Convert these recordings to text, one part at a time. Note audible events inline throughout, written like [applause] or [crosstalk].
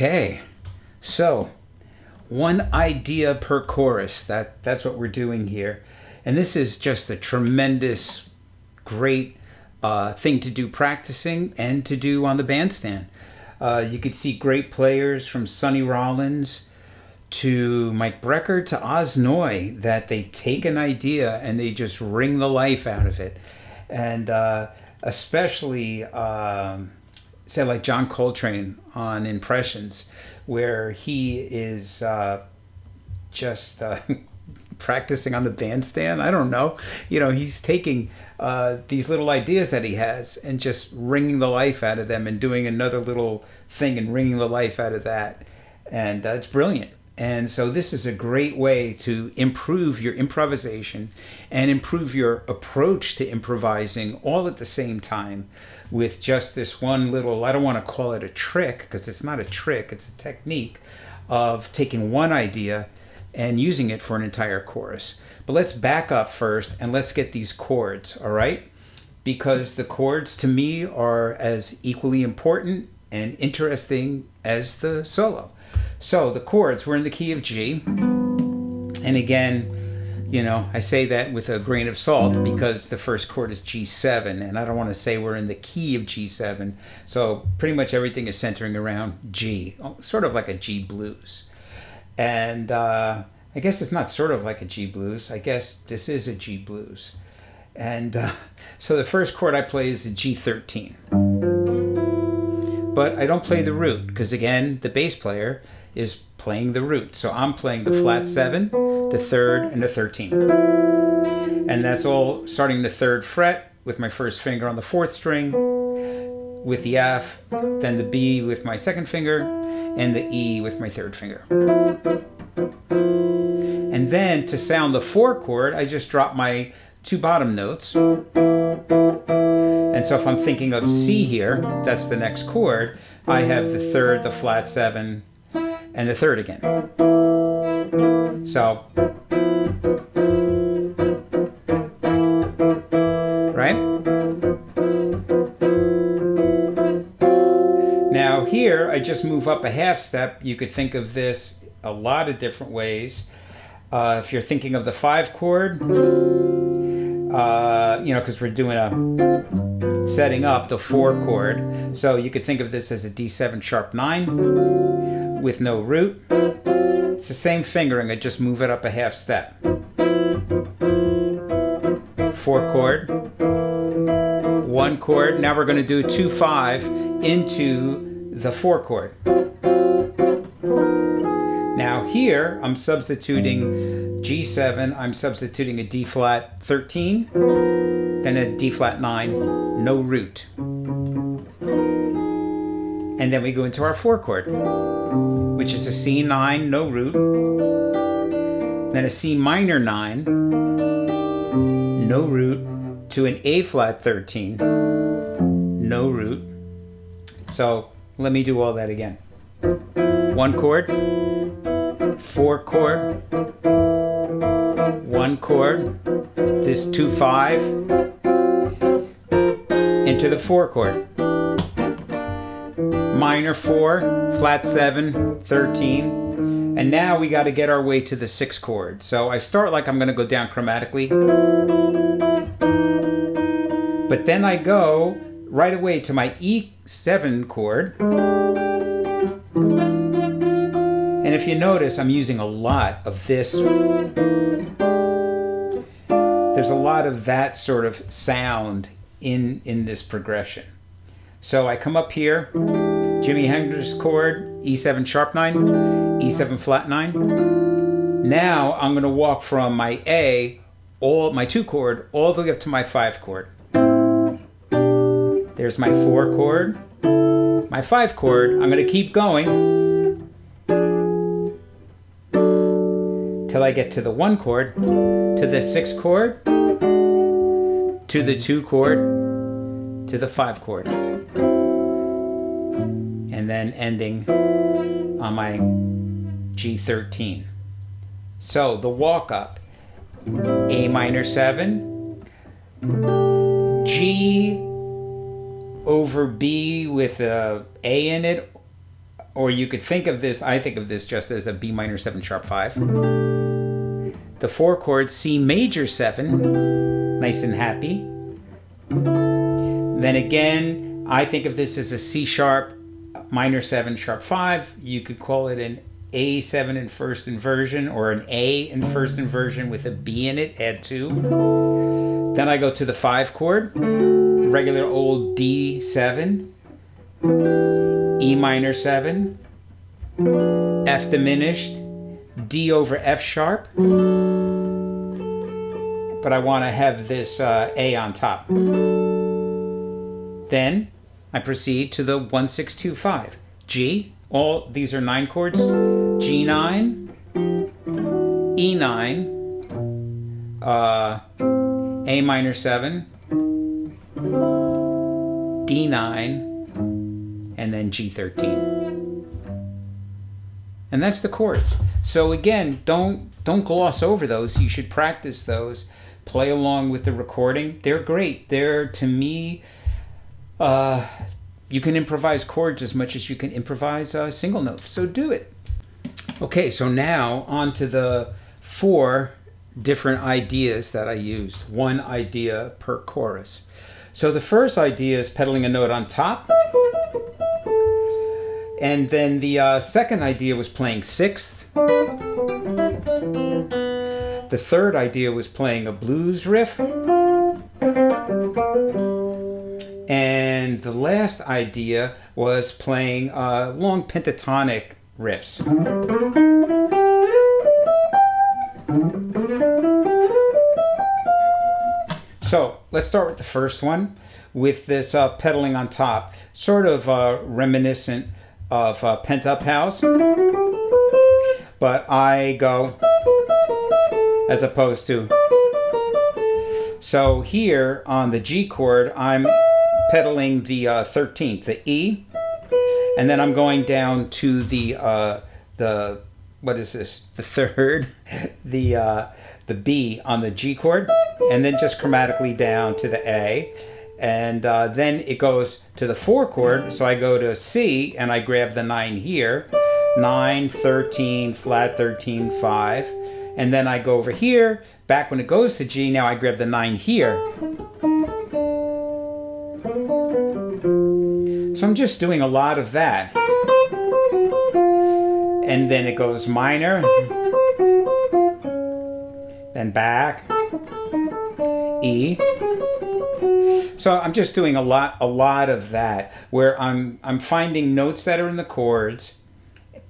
Okay, so, one idea per chorus. That that's what we're doing here, and this is just a tremendous, great uh, thing to do practicing and to do on the bandstand. Uh, you could see great players from Sonny Rollins to Mike Brecker to Oz Noy that they take an idea and they just wring the life out of it, and uh, especially. Um, say like John Coltrane on Impressions, where he is uh, just uh, [laughs] practicing on the bandstand. I don't know. You know, he's taking uh, these little ideas that he has and just wringing the life out of them and doing another little thing and wringing the life out of that. And uh, it's brilliant. And so this is a great way to improve your improvisation and improve your approach to improvising all at the same time with just this one little, I don't want to call it a trick because it's not a trick, it's a technique of taking one idea and using it for an entire chorus. But let's back up first and let's get these chords, all right? Because the chords to me are as equally important and interesting as the solo. So the chords, we're in the key of G. And again, you know, I say that with a grain of salt because the first chord is G7, and I don't want to say we're in the key of G7. So pretty much everything is centering around G, sort of like a G blues. And uh, I guess it's not sort of like a G blues. I guess this is a G blues. And uh, so the first chord I play is the G13. But I don't play the hmm. root because, again, the bass player is playing the root. So I'm playing the flat hmm. 7, the third, and the 13. And that's all starting the third fret with my first finger on the fourth string, with the F, then the B with my second finger, and the E with my third finger. And then to sound the four chord, I just drop my two bottom notes. And so if I'm thinking of C here, that's the next chord, I have the third, the flat seven, and the third again. So, right? Now here, I just move up a half step. You could think of this a lot of different ways. Uh, if you're thinking of the five chord, uh, you know, because we're doing a setting up the four chord. So you could think of this as a D7 sharp nine with no root. It's the same fingering, I just move it up a half step. Four chord, one chord. Now we're going to do two five into the four chord. Now here I'm substituting G7, I'm substituting a D flat 13, then a D flat 9, no root. And then we go into our 4 chord, which is a C9, no root, then a C minor 9, no root, to an A flat 13, no root. So let me do all that again. One chord, four chord, one chord, this two five, into the four chord. Minor four, flat seven, 13. And now we got to get our way to the six chord. So I start like I'm going to go down chromatically. But then I go right away to my E7 chord. And if you notice, I'm using a lot of this. There's a lot of that sort of sound in, in this progression. So I come up here, Jimi Hendrix chord, E7 sharp 9, E7 flat 9. Now I'm going to walk from my A, all my 2 chord, all the way up to my 5 chord. There's my 4 chord, my 5 chord. I'm going to keep going till I get to the 1 chord, to the 6 chord, to the 2 chord, to the 5 chord. And then ending on my G13. So the walk up A minor 7, G over B with a A in it, or you could think of this, I think of this just as a B minor 7 sharp 5. The four chord C major 7, nice and happy. Then again, I think of this as a C sharp minor 7 sharp 5. You could call it an A7 in first inversion or an A in first inversion with a B in it, add 2. Then I go to the 5 chord, regular old D7, E minor 7, F diminished, D over F sharp, but I want to have this uh, A on top. Then I proceed to the 1625. G, all these are nine chords. G9, E9, uh, A minor 7, D9, and then G13. And that's the chords. So again, don't don't gloss over those. You should practice those. Play along with the recording. They're great. They're to me uh, you can improvise chords as much as you can improvise uh, single notes. So do it. Okay, so now on to the four different ideas that I used. One idea per chorus. So the first idea is pedaling a note on top. And then the uh, second idea was playing sixths. The third idea was playing a blues riff. And the last idea was playing uh, long pentatonic riffs. So let's start with the first one with this uh, pedaling on top, sort of uh, reminiscent of uh, Pent Up House. But I go as opposed to. So here on the G chord, I'm pedaling the uh, 13th, the E, and then I'm going down to the uh, the what is this? The third, [laughs] the uh, the B on the G chord, and then just chromatically down to the A, and uh, then it goes to the four chord. So I go to C and I grab the nine here, 9, 13, flat 13, 5, and then I go over here. Back when it goes to G, now I grab the nine here. So I'm just doing a lot of that. And then it goes minor, then back, E. So I'm just doing a lot a lot of that where I'm I'm finding notes that are in the chords,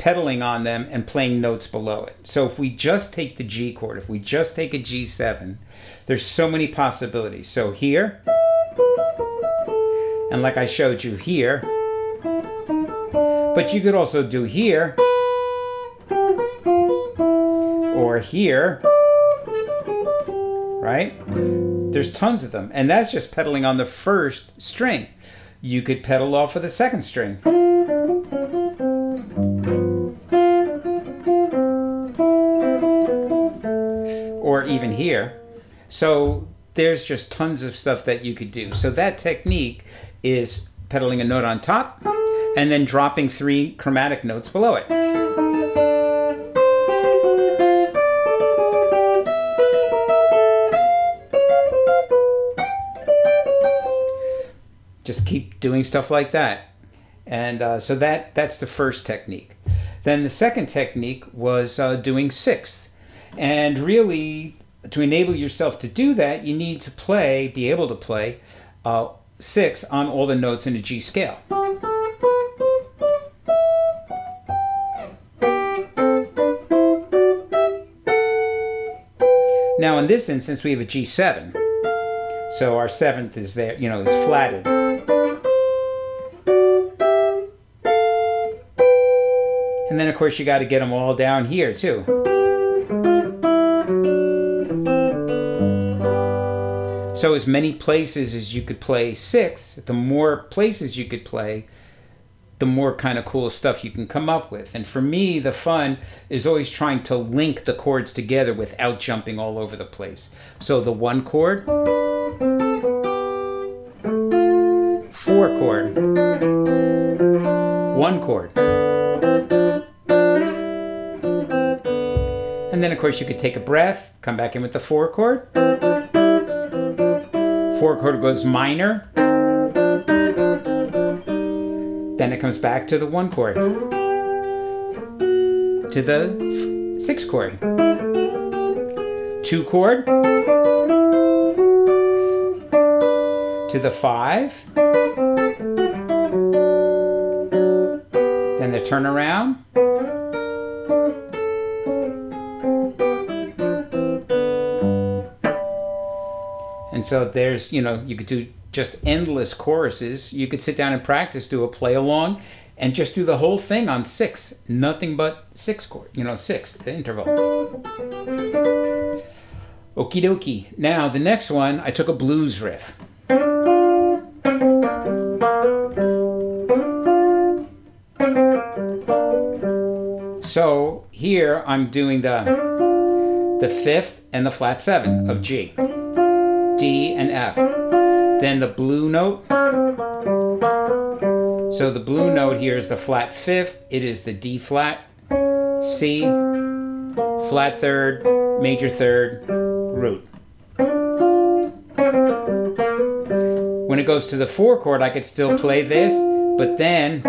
pedaling on them and playing notes below it. So if we just take the G chord, if we just take a G7, there's so many possibilities. So here, and like I showed you here, but you could also do here, or here, right? There's tons of them, and that's just pedaling on the first string. You could pedal off of the second string. Or even here. So there's just tons of stuff that you could do. So that technique is pedaling a note on top and then dropping three chromatic notes below it. Just keep doing stuff like that. And uh, so that, that's the first technique. Then the second technique was uh, doing sixths. And really, to enable yourself to do that, you need to play, be able to play uh, six on all the notes in a G scale. Now in this instance we have a G7. So our seventh is there, you know, is flatted. And then of course you got to get them all down here too. So as many places as you could play six, the more places you could play, the more kind of cool stuff you can come up with. And for me, the fun is always trying to link the chords together without jumping all over the place. So the one chord, four chord, one chord. And then, of course, you could take a breath, come back in with the four chord. Four chord goes minor. Then it comes back to the one chord, to the six chord, two chord, to the five, then the turnaround. And so there's, you know, you could do just endless choruses. You could sit down and practice, do a play along, and just do the whole thing on six. Nothing but six chord, you know, six, the interval. Okie dokie. Now, the next one, I took a blues riff. So here I'm doing the the fifth and the flat seven of G, D and F. Then the blue note. So the blue note here is the flat fifth. It is the D flat, C, flat third, major third, root. When it goes to the four chord, I could still play this, but then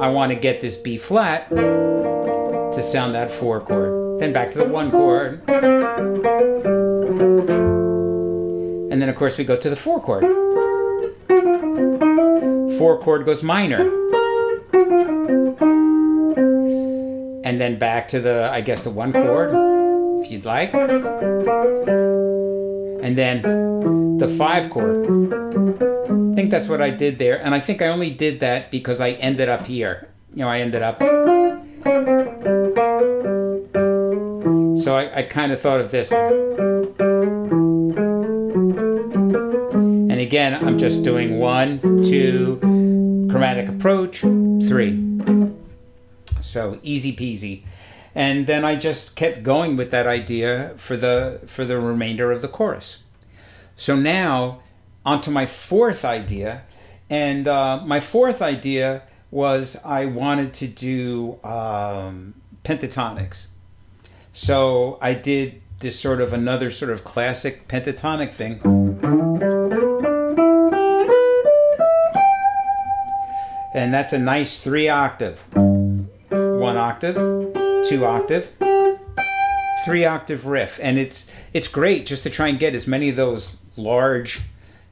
I want to get this B flat to sound that four chord. Then back to the one chord. And then of course we go to the four chord. Four chord goes minor. And then back to the, I guess the one chord, if you'd like. And then the five chord. I think that's what I did there. And I think I only did that because I ended up here. You know, I ended up. So I, I kind of thought of this. Again, I'm just doing one, two, chromatic approach, three. So easy peasy. And then I just kept going with that idea for the for the remainder of the chorus. So now onto my fourth idea, and uh, my fourth idea was I wanted to do um, pentatonics. So I did this sort of another sort of classic pentatonic thing. And that's a nice three octave. One octave, two octave, three octave riff. And it's it's great just to try and get as many of those large,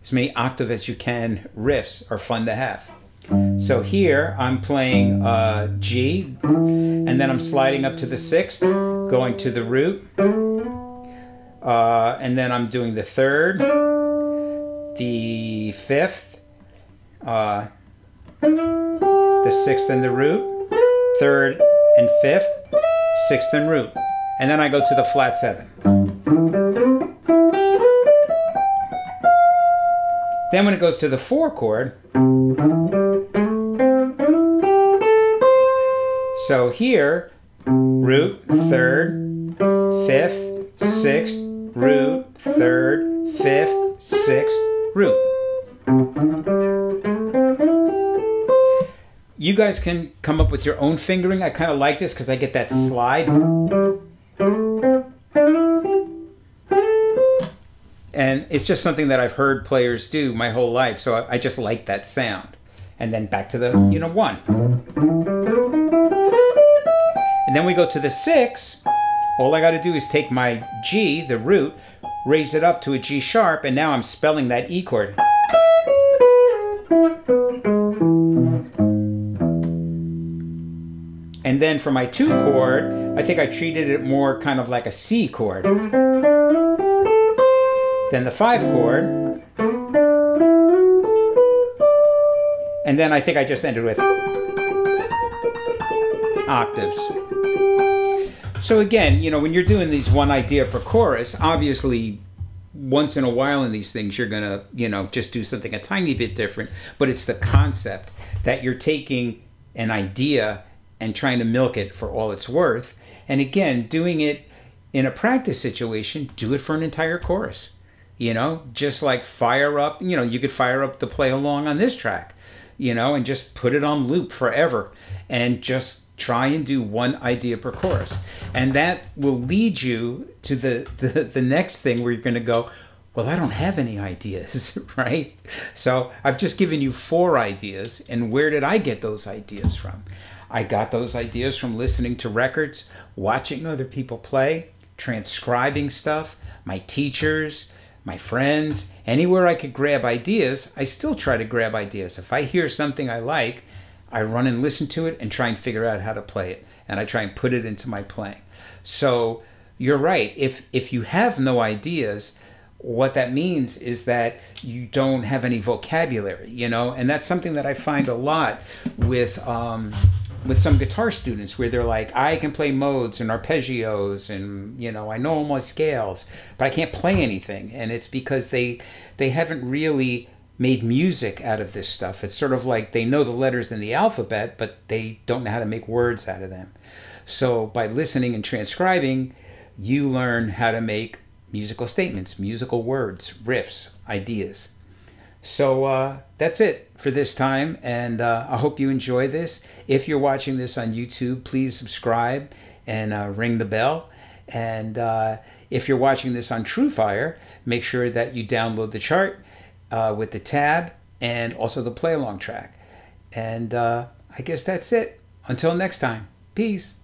as many octave as you can riffs are fun to have. So here I'm playing uh, G, and then I'm sliding up to the sixth, going to the root, uh, and then I'm doing the third, the fifth, uh, the sixth and the root, third and fifth, sixth and root, and then I go to the flat seven. Then when it goes to the four chord, so here, root, third, fifth, sixth, root, third, fifth, sixth, root. You guys can come up with your own fingering. I kind of like this because I get that slide. And it's just something that I've heard players do my whole life. So I, just like that sound. And then back to the, you know, one. And then we go to the six. All I got to do is take my G, the root, raise it up to a G sharp, and now I'm spelling that E chord. Then for my two chord, I think I treated it more kind of like a C chord. Then the five chord. And then I think I just ended with octaves. So again, you know, when you're doing these one idea per chorus, obviously once in a while in these things you're going to, you know, just do something a tiny bit different, but it's the concept that you're taking an idea and trying to milk it for all it's worth. And again, doing it in a practice situation, do it for an entire chorus. You know, just like fire up, you know, you could fire up the play along on this track, you know, and just put it on loop forever and just try and do one idea per chorus and that will lead you to the [laughs] the, the next thing where you're going to go well i don't have any ideas [laughs] right so i've just given you four ideas and where did i get those ideas from i got those ideas from listening to records watching other people play transcribing stuff my teachers my friends anywhere i could grab ideas i still try to grab ideas if i hear something i like I run and listen to it and try and figure out how to play it, and I try and put it into my playing. So you're right. If if you have no ideas, what that means is that you don't have any vocabulary, you know, and that's something that I find a lot with um, with some guitar students where they're like, I can play modes and arpeggios, and you know, I know all my scales, but I can't play anything, and it's because they they haven't really made music out of this stuff. It's sort of like they know the letters in the alphabet, but they don't know how to make words out of them. So by listening and transcribing, you learn how to make musical statements, musical words, riffs, ideas. So uh, that's it for this time, and uh, I hope you enjoy this. If you're watching this on YouTube, please subscribe and uh, ring the bell. And uh, if you're watching this on TrueFire, make sure that you download the chart uh, with the tab and also the play along track. And uh, I guess that's it. Until next time, peace.